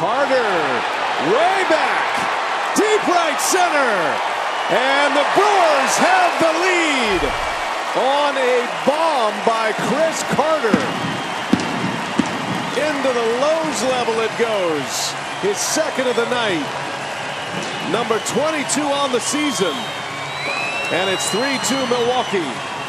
Carter, way back, deep right center. And the Brewers have the lead on a bomb by Chris Carter. Into the Lowe's level it goes. His second of the night. Number 22 on the season. And it's 3-2 Milwaukee.